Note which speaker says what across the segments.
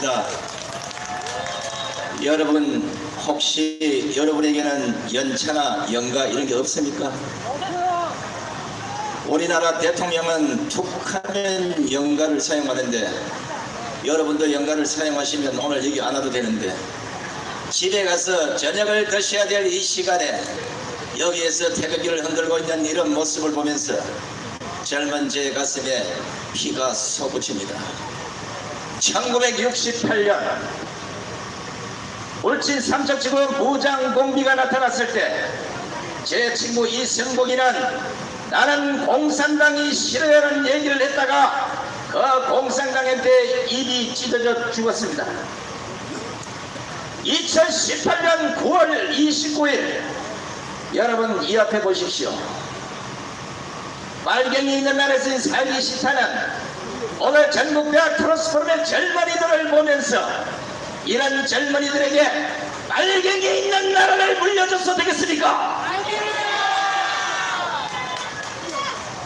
Speaker 1: 고맙습니다. 여러분 혹시 여러분에게는 연차나 연가 이런 게 없습니까? 우리나라 대통령은 툭하면 연가를 사용하는데 여러분도 연가를 사용하시면 오늘 여기 안 와도 되는데 집에 가서 저녁을 드셔야 될 이 시간에 여기에서 태극기를 흔들고 있는 이런 모습을 보면서 젊은 제 가슴에 피가 솟구칩니다. 1968년 울진 삼척지구 무장 공비가 나타났을 때 제 친구 이승복이는 나는 공산당이 싫어하는 얘기를 했다가 그 공산당한테 입이 찢어져 죽었습니다. 2018년 9월 29일 여러분 이 앞에 보십시오. 빨갱이 있는 나라에서 살기 싫다는 오늘 전국대학 트로스포럼의 젊은이들을 보면서 이런 젊은이들에게 빨갱이 있는 나라를 물려줘서 되겠습니까?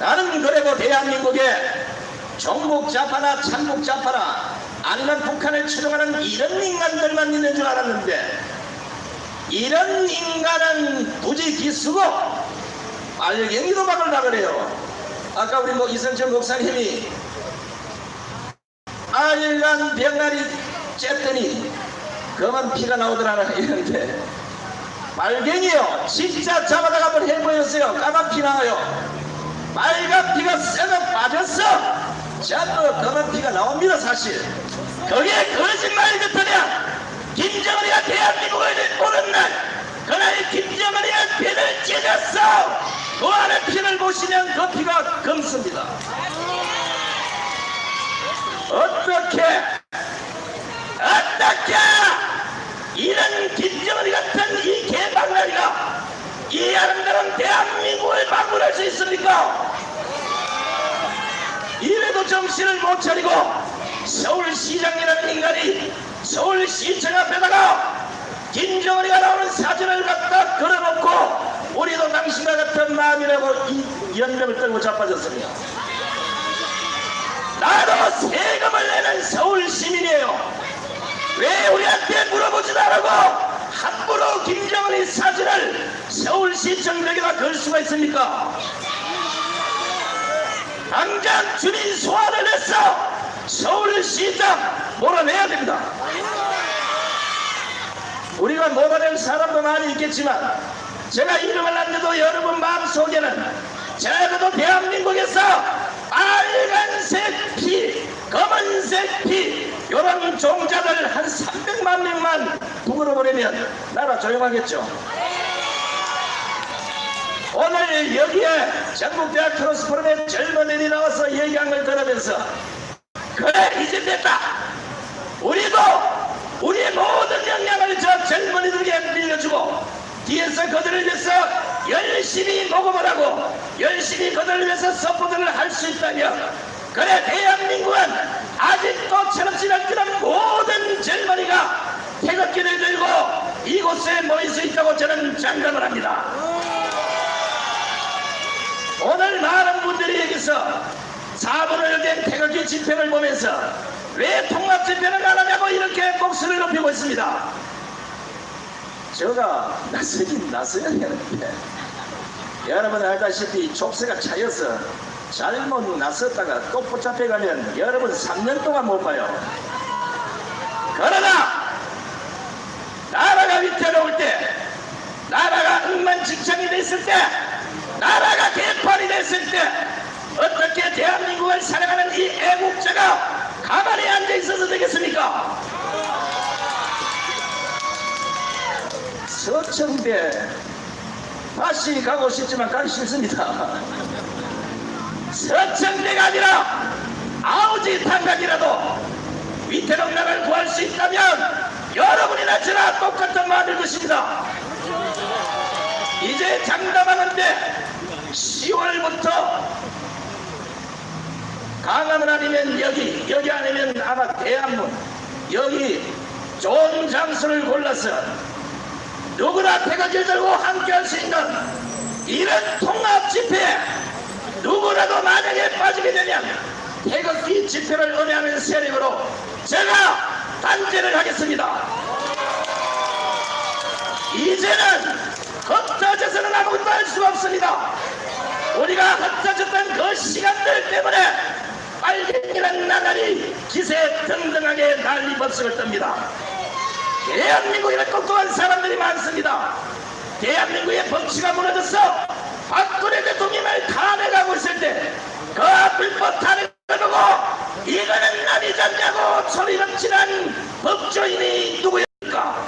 Speaker 1: 나는 그래도 대한민국에 종북 좌파나 참북 좌파나 아니면 북한을 추종하는 이런 인간들만 있는 줄 알았는데 이런 인간은 부지 기수고 빨갱이도 막을라 그래요. 아까 우리 뭐 이선철 목사님이 아일간 병아리 쬐더니 그만 피가 나오더라 이런데 빨갱이요 진짜 잡아다가 한번 해보였어요. 까만 피 나와요. 빨간 피가 썩어 빠졌어. 전부 검은 피가 나옵니다 사실. 그게 거짓말 같으냐? 김정은이가 대한민국을 오는 날 그날 김정은이가 피를 찢었어. 그 안에 피를 보시면 그 피가 검습니다 어떻게 어떻게 이런 김정은이 같은 이 개방아리가 이 아름다운 대한민국을 방문할 수 있습니까? 이래도 정신을 못 차리고 서울시장이라는 인간이 서울시청 앞에다가 김정은이가 나오는 사진을 갖다 걸어놓고 우리도 당신과 같은 마음이라고 이 연명을 떨고 자빠졌습니다. 나도 세금을 내는 서울 시민이에요. 왜 우리한테 물어보지도 않고 함부로 김정은이 사진을 서울시청 벽에다 걸 수가 있습니까? 당장 주민 소환을 해서 서울시장 몰아내야 됩니다. 우리가 몰아낼 사람도 많이 있겠지만 제가 이름을 안 돼도 여러분 마음속에는 적어도 대한민국에서 빨간색 피, 검은색 피 이런 종자들 한 300만 명만 부글어버리면 나라 조용하겠죠. 오늘 여기에 전국대학 트루스포럼의 젊은이들이 나와서 얘기한 걸 들으면서 그래 이제 됐다. 우리도 우리의 모든 역량을 저 젊은이들에게 빌려주고 뒤에서 그들을 위해서 열심히 녹음을 하고 열심히 위해서 서포트를 할 수 있다면 그래 대한민국은 아직도 철없지는 그런 모든 젊은이가 태극기를 들고 이곳에 모일 수 있다고 저는 장담을 합니다. 오늘 많은 분들이 여기서 4분을 된 태극기 집회를 보면서 왜 통합 집회를 안 하냐고 이렇게 목소리를 높이고 있습니다. 제가 나서긴 나서야 되는데 여러분 알다시피 족쇄가 차여서 잘못 나섰다가 또 붙잡혀가면 여러분 3년 동안 못 봐요. 그러나 나라가 위태로울 때 나라가 엉망진창이 됐을 때 나라가 개판이 됐을 때 어떻게 대한민국을 살아가는 이 애국자가 가만히 앉아 있어서 되겠습니까? 서청대 다시 가고 싶지만 가기 싫습니다. 서청대가 아니라 아우지 탄각이라도 위태로운 나라를 구할 수 있다면 여러분이나 저나 똑같은 마음일 것입니다. 이제 장담하는데 10월부터 강화문 아니면 여기 여기 아니면 아마 대한문 여기 좋은 장소를 골라서 누구나 태극기를 들고 함께 할 수 있는 이런 통합 집회 누구라도 만약에 빠지게 되면 태극기 집회를 은혜하는 세력으로 제가 있습니다. 이제는 흩어져서는 아무것도 할 수가 없습니다. 우리가 흩어졌던 그 시간들 때문에 빨갱이란 나날이 기세 등등하게 난리 법석을 뜹니다. 대한민국에는 꼼꼼한 사람들이 많습니다. 대한민국의 법치가 무너져서 박근혜 대통령을 탄핵하고 있을 때 그 불법 탄핵을 보고 이거는 아니지 않냐고 소리 넘치는 법조인이 누구입니까?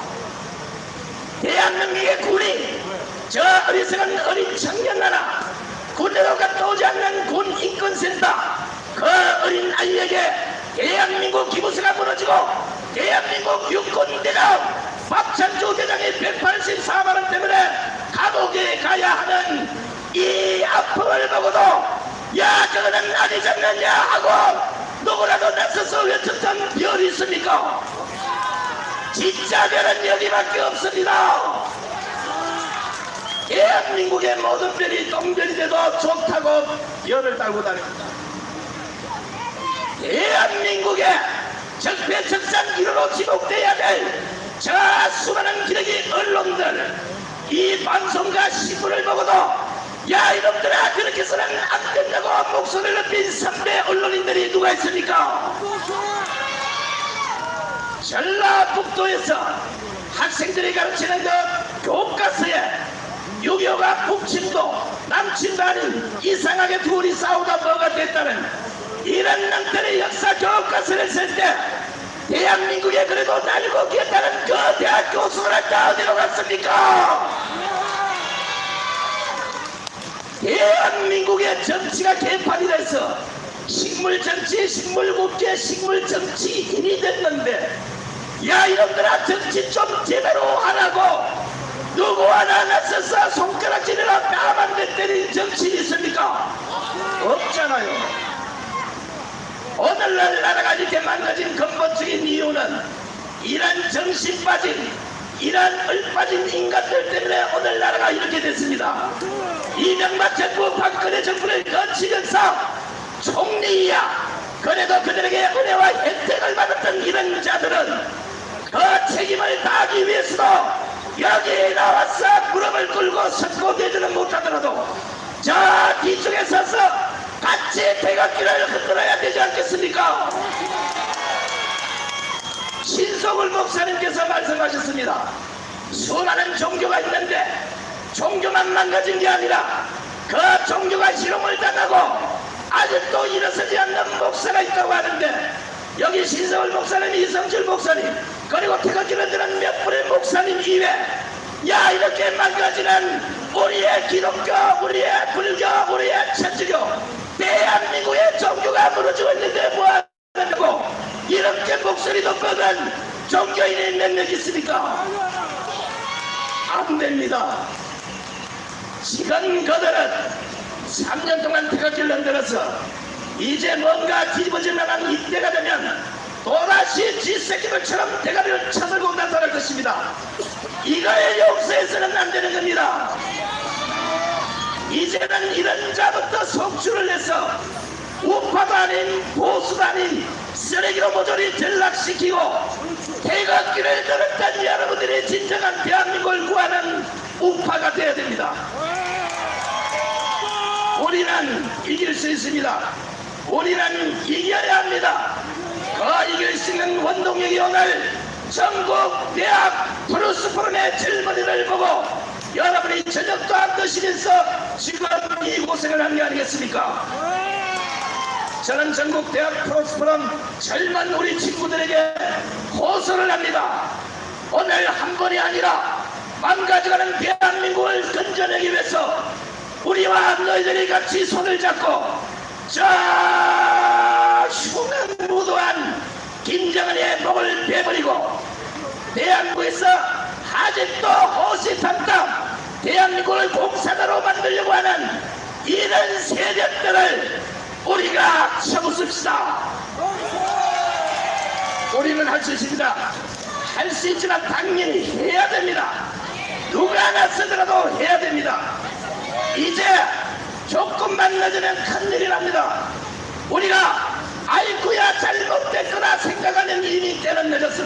Speaker 1: 대한민국의 군이 저 어리석은 어린 청년 나라 군대로 갔다 오지 않는 군 인권센터 그 어린 아이에게 대한민국 기부서가 무너지고 대한민국 육군 대장 박찬주 대장의 184만원 때문에 감옥에 가야 하는 이 아픔을 보고도 야 그거는 아니지 않느냐 하고 누구라도 나서서 외쳤던 별이 있습니까? 진짜 별은 여기밖에 없습니다. 대한민국의 모든 별이 똥별이 돼도 좋다고 열을 달고 다닙니다. 대한민국의 적폐 적산 1호로 지목돼야 될 저 수많은 기레기 언론들 이 방송과 신문을 보고도 야 이놈들아 그렇게 해서는 안 된다고 목소리를 높인 선배 언론인들이 누가 있습니까? 전라북도에서 학생들이 가르치는 그 교과서에 유교가 북침도 남침도 아닌 이상하게 둘이 싸우다 뭐가 됐다는 이런 놈들의 역사 교과서를 쓸 때 대한민국에 그래도 날고 겠다는 그 대학 교수들은 다 어디로 갔습니까? 대한민국의 정치가 개판이 돼서 식물 정치, 식물 국제, 식물 정치인이 됐는데 야 이놈들아 정치 좀 제대로 하라고 누구 하나 나서서 손가락질이나 뺨한 대 때리는 정치인이 있습니까? 없잖아요. 오늘날 나라가 이렇게 망가진 근본적인 이유는 이런 정신 빠진 이런 얼빠진 인간들 때문에 오늘 나라가 이렇게 됐습니다. 이명박 정부 박근혜 정부를 거치면서 총리야 그래도 그들에게 은혜와 혜택을 받았던 이런 자들은 그 책임을 다하기 위해서도 여기에 나와서 무릎을 꿇고 섰고 대지는 못하더라도 저 뒤쪽에 서서 같이 대각기를 흔들어야 되지 않겠습니까? 신성을 목사님께서 말씀하셨습니다. 수많은 종교가 있는데 종교만 망가진 게 아니라 그 종교가 실험을 당하고 아직도 일어서지 않는 목사가 있다고 하는데 여기 신성을 목사님, 이성철 목사님 그리고 태극기를 드는 몇 분의 목사님 이외 야 이렇게 망가지는 우리의 기독교, 우리의 불교, 우리의 천주교 종교가 무너지고 있는데 뭐하냐고 이렇게 목소리 높거든 종교인이 몇 명 있습니까? 안 됩니다. 지금 그들은 3년 동안 태극기를 흔들어서 이제 뭔가 뒤집어질 만한 이때가 되면 또다시 쥐새끼들처럼 대가리를 쳐들고 나타날 것입니다. 이거에 용서해서는 안 되는 겁니다. 이제는 이런 자부터 속출을 해서 우파도 아닌 보수도 아닌 쓰레기로 모조리 전락시키고 태극기를 들었던 여러분들이 진정한 대한민국을 구하는 우파가 되어야 됩니다. 우리는 이길 수 있습니다. 우리는 이겨야 합니다. 그 이길 수 있는 원동력이 오늘 전국 대학 포럼의 젊은이를 보고 여러분이 저녁도 안 드시면서 지금 이 고생을 하는 게 아니겠습니까? 저는 전국 대학 프로스 포럼 젊은 우리 친구들에게 호소를 합니다. 오늘 한 번이 아니라 망가져가는 대한민국을 건져내기 위해서 우리와 너희들이 같이 손을 잡고 저 흉악무도한 김정은의 목을 베버리고 대한민국에서 아직도 호시탐탐 대한민국을 공산화로 만들려고 하는 이런 세력들을 우리가 쳐부숩시다. 우리는 할 수 있습니다. 할 수 있지만 당연히 해야 됩니다. 누가 나서더라도 해야 됩니다. 이제 조금만 늦으면 큰일이랍니다. 우리가 아이쿠야 잘못됐거나 생각하는 이미 때는 늦었습니다.